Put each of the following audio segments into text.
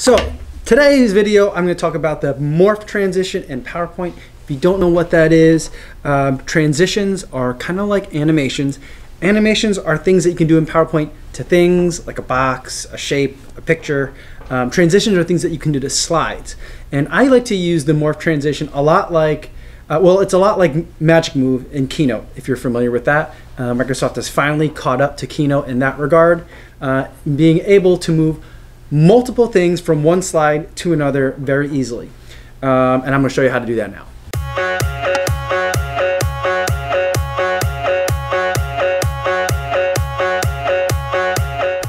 So today's video, I'm going to talk about the morph transition in PowerPoint. If you don't know what that is, um, transitions are kind of like animations. Animations are things that you can do in PowerPoint to things like a box, a shape, a picture. Um, transitions are things that you can do to slides. And I like to use the morph transition a lot like, uh, well, it's a lot like Magic Move in Keynote, if you're familiar with that. Uh, Microsoft has finally caught up to Keynote in that regard, uh, being able to move multiple things from one slide to another very easily. Um, and I'm going to show you how to do that now.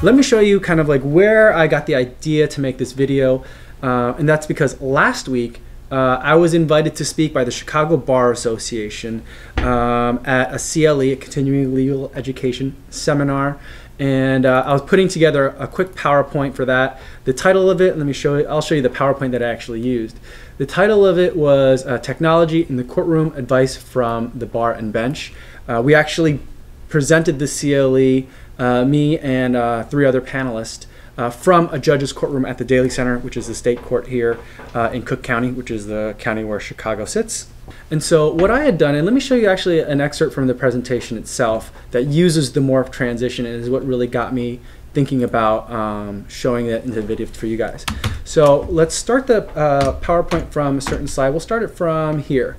Let me show you kind of like where I got the idea to make this video. Uh, and that's because last week uh, I was invited to speak by the Chicago Bar Association um, at a CLE, a continuing legal education seminar and uh, I was putting together a quick PowerPoint for that. The title of it, let me show you, I'll show you the PowerPoint that I actually used. The title of it was uh, Technology in the Courtroom Advice from the Bar and Bench. Uh, we actually presented the CLE, uh, me and uh, three other panelists, uh, from a judge's courtroom at the Daley Center, which is the state court here in Cook County, which is the county where Chicago sits. And so what I had done, and let me show you actually an excerpt from the presentation itself that uses the morph transition and is what really got me thinking about um, showing it in the video for you guys. So let's start the uh, PowerPoint from a certain slide. We'll start it from here.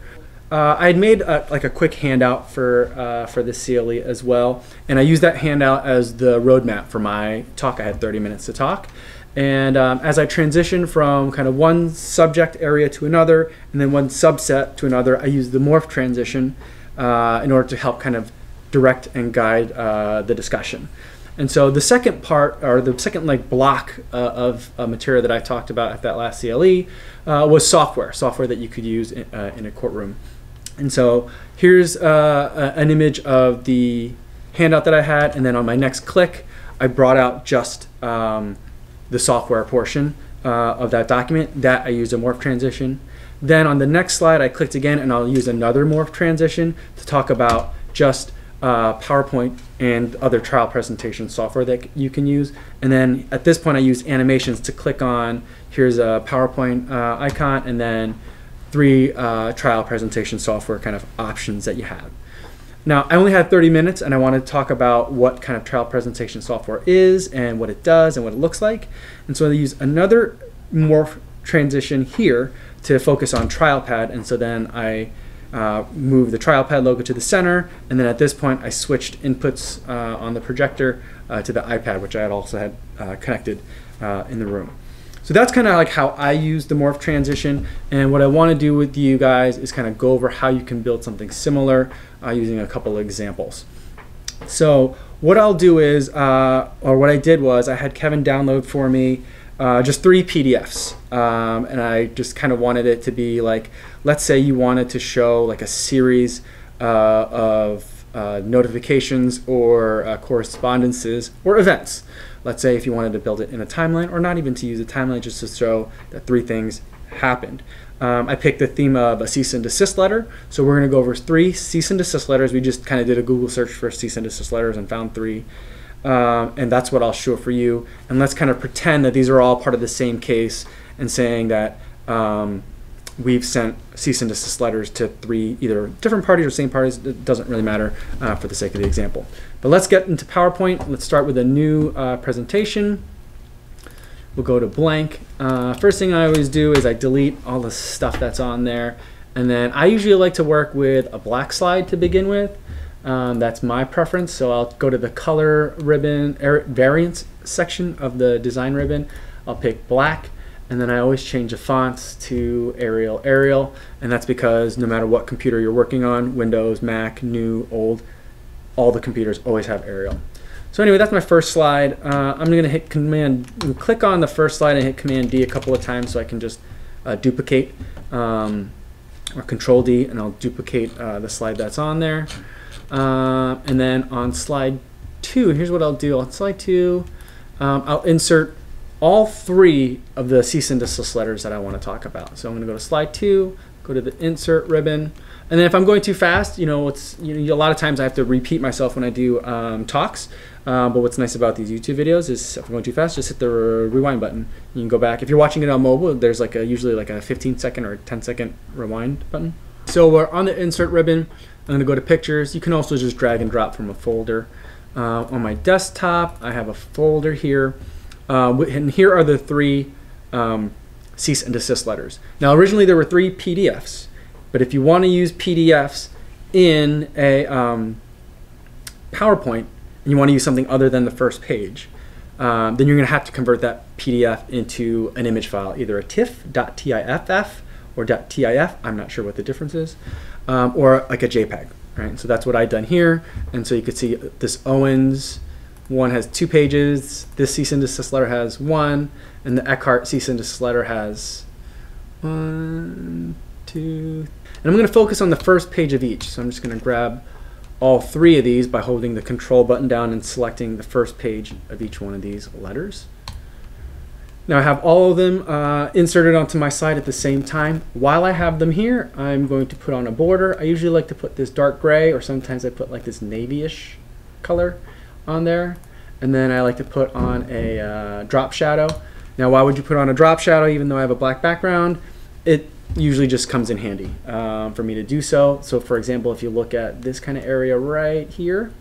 Uh, I had made a, like a quick handout for uh, for the CLE as well, and I used that handout as the roadmap for my talk. I had 30 minutes to talk, and um, as I transition from kind of one subject area to another, and then one subset to another, I use the morph transition uh, in order to help kind of direct and guide uh, the discussion. And so the second part, or the second like block uh, of material that I talked about at that last CLE uh, was software, software that you could use in, uh, in a courtroom. And so here's uh, an image of the handout that I had, and then on my next click, I brought out just um, the software portion uh, of that document. That I used a morph transition. Then on the next slide, I clicked again and I'll use another morph transition to talk about just uh, PowerPoint and other trial presentation software that you can use. And then at this point, I use animations to click on, here's a PowerPoint uh, icon, and then three uh, trial presentation software kind of options that you have. Now, I only had 30 minutes and I want to talk about what kind of trial presentation software is and what it does and what it looks like. And so I use another morph transition here to focus on TrialPad. And so then I uh, move the TrialPad logo to the center. And then at this point, I switched inputs uh, on the projector uh, to the iPad, which I had also had uh, connected uh, in the room. So that's kind of like how I use the morph transition. And what I want to do with you guys is kind of go over how you can build something similar uh, using a couple examples. So what I'll do is, uh, or what I did was I had Kevin download for me uh, just three PDFs. Um, and I just kind of wanted it to be like, let's say you wanted to show like a series uh, of uh, notifications or uh, correspondences or events. Let's say if you wanted to build it in a timeline or not even to use a timeline, just to show that three things happened. Um, I picked the theme of a cease and desist letter. So we're going to go over three cease and desist letters. We just kind of did a Google search for cease and desist letters and found three. Um, and that's what I'll show for you. And let's kind of pretend that these are all part of the same case and saying that um, we've sent cease and desist letters to three either different parties or same parties. It doesn't really matter uh, for the sake of the example. But let's get into PowerPoint. Let's start with a new uh, presentation. We'll go to blank. Uh, first thing I always do is I delete all the stuff that's on there. And then I usually like to work with a black slide to begin with. Um, that's my preference. So I'll go to the color ribbon er, variants section of the design ribbon. I'll pick black and then I always change the fonts to Arial Arial and that's because no matter what computer you're working on, Windows, Mac, new, old, all the computers always have Arial. So anyway, that's my first slide. Uh, I'm going to hit Command, click on the first slide and hit Command D a couple of times so I can just uh, duplicate, um, or Control D, and I'll duplicate uh, the slide that's on there. Uh, and then on slide two, here's what I'll do. On slide two, um, I'll insert all three of the cease and desist letters that I want to talk about. So I'm going to go to slide two, go to the insert ribbon, and then if I'm going too fast, you know, it's you know, a lot of times I have to repeat myself when I do um, talks. Uh, but what's nice about these YouTube videos is if I'm going too fast, just hit the rewind button. You can go back. If you're watching it on mobile, there's like a usually like a 15 second or 10 second rewind button. So we're on the insert ribbon. I'm going to go to pictures. You can also just drag and drop from a folder. Uh, on my desktop, I have a folder here. Uh, and here are the three um, cease and desist letters. Now, originally there were three PDFs, but if you want to use PDFs in a um, PowerPoint, and you want to use something other than the first page, um, then you're going to have to convert that PDF into an image file, either a TIFF.tiff or .tif. I'm not sure what the difference is, um, or like a JPEG. Right. So that's what I've done here, and so you could see this Owens one has two pages. This cease and desist letter has one, and the Eckhart cease and desist letter has one, two, and I'm going to focus on the first page of each. So I'm just going to grab all three of these by holding the control button down and selecting the first page of each one of these letters. Now I have all of them uh, inserted onto my side at the same time. While I have them here, I'm going to put on a border. I usually like to put this dark gray or sometimes I put like this navy-ish color on there. And then I like to put on a uh, drop shadow. Now why would you put on a drop shadow even though I have a black background? It usually just comes in handy um, for me to do so. So for example, if you look at this kind of area right here,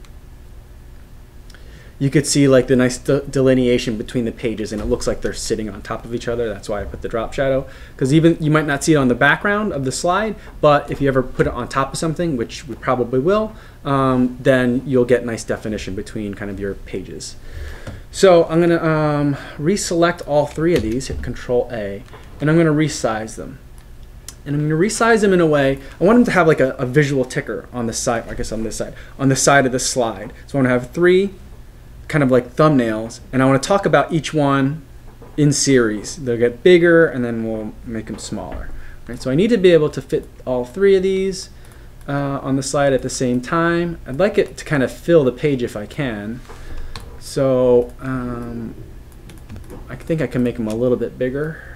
you could see like the nice de delineation between the pages and it looks like they're sitting on top of each other. That's why I put the drop shadow. Because even you might not see it on the background of the slide, but if you ever put it on top of something, which we probably will, um, then you'll get nice definition between kind of your pages. So I'm gonna um, reselect all three of these, hit Control A, and I'm gonna resize them and I'm going to resize them in a way, I want them to have like a, a, visual ticker on the side, I guess on this side, on the side of the slide. So I want to have three kind of like thumbnails, and I want to talk about each one in series. They'll get bigger, and then we'll make them smaller. Right, so I need to be able to fit all three of these uh, on the slide at the same time. I'd like it to kind of fill the page if I can. So um, I think I can make them a little bit bigger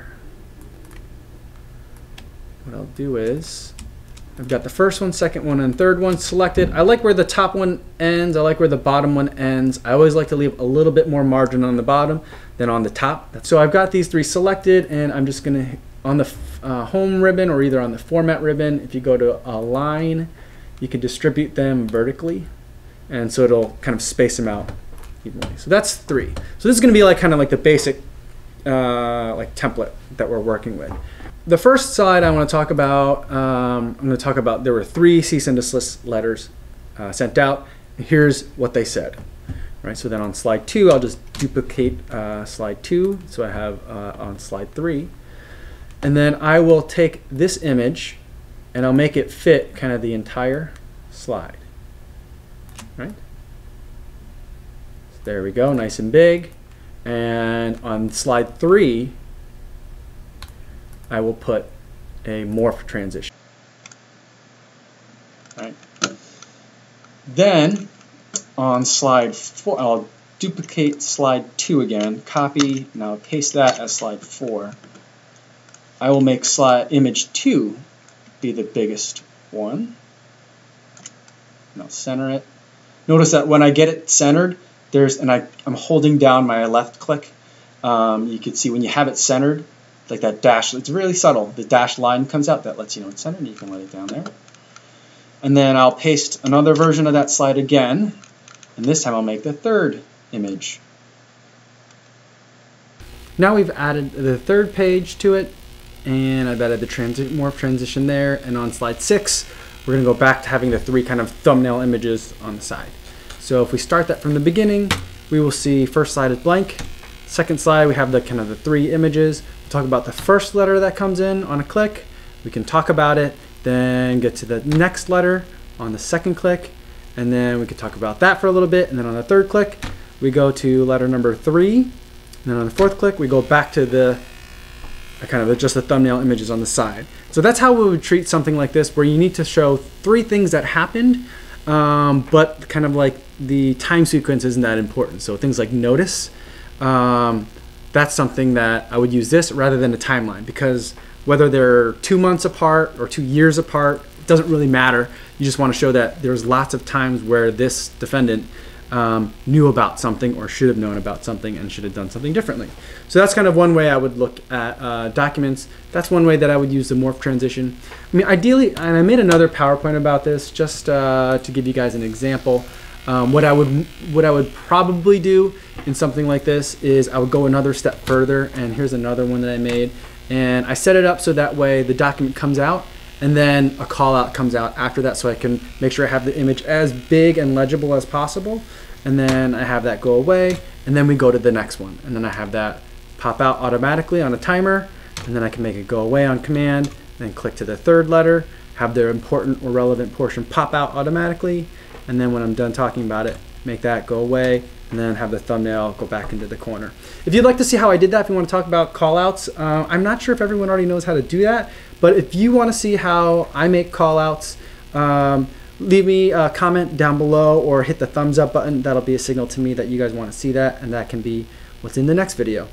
what I'll do is I've got the first one, second one, and third one selected. I like where the top one ends. I like where the bottom one ends. I always like to leave a little bit more margin on the bottom than on the top. So I've got these three selected, and I'm just going to, on the uh, home ribbon or either on the format ribbon, if you go to align, you can distribute them vertically, and so it'll kind of space them out evenly. So that's three. So this is going to be like kind of like the basic uh, like template that we're working with the first slide I want to talk about, um, I'm going to talk about there were three cease and desist letters uh, sent out. Here's what they said. Right, so then on slide two, I'll just duplicate uh, slide two. So I have uh, on slide three. And then I will take this image and I'll make it fit kind of the entire slide. Right? So there we go, nice and big. And on slide three, I will put a morph transition. Right. Then on slide four, I'll duplicate slide two again, copy, now paste that as slide four. I will make slide image two be the biggest one. And I'll center it. Notice that when I get it centered, there's, and I, I'm holding down my left click, um, you can see when you have it centered, like that dash, it's really subtle. The dash line comes out, that lets you know it's centered, and you can let it down there. And then I'll paste another version of that slide again, and this time I'll make the third image. Now we've added the third page to it, and I've added the transi morph transition there, and on slide six, we're gonna go back to having the three kind of thumbnail images on the side. So if we start that from the beginning, we will see first slide is blank, second slide we have the kind of the three images, talk about the first letter that comes in on a click. We can talk about it, then get to the next letter on the second click, and then we could talk about that for a little bit. And then on the third click, we go to letter number three. And then on the fourth click, we go back to the kind of just the thumbnail images on the side. So that's how we would treat something like this, where you need to show three things that happened, um, but kind of like the time sequence isn't that important. So things like notice, um, that's something that I would use this rather than a timeline because whether they're two months apart or two years apart, it doesn't really matter. You just want to show that there's lots of times where this defendant um, knew about something or should have known about something and should have done something differently. So that's kind of one way I would look at uh, documents. That's one way that I would use the morph transition. I mean, ideally, and I made another PowerPoint about this just uh, to give you guys an example. Um, what I would what I would probably do in something like this is I would go another step further, and here's another one that I made, and I set it up so that way the document comes out, and then a call out comes out after that, so I can make sure I have the image as big and legible as possible, and then I have that go away, and then we go to the next one, and then I have that pop out automatically on a timer, and then I can make it go away on command, then click to the third letter, have the important or relevant portion pop out automatically, and then when I'm done talking about it, make that go away, and then have the thumbnail go back into the corner. If you'd like to see how I did that, if you want to talk about callouts, uh, I'm not sure if everyone already knows how to do that, but if you want to see how I make callouts, um, leave me a comment down below or hit the thumbs up button. That'll be a signal to me that you guys want to see that, and that can be what's in the next video.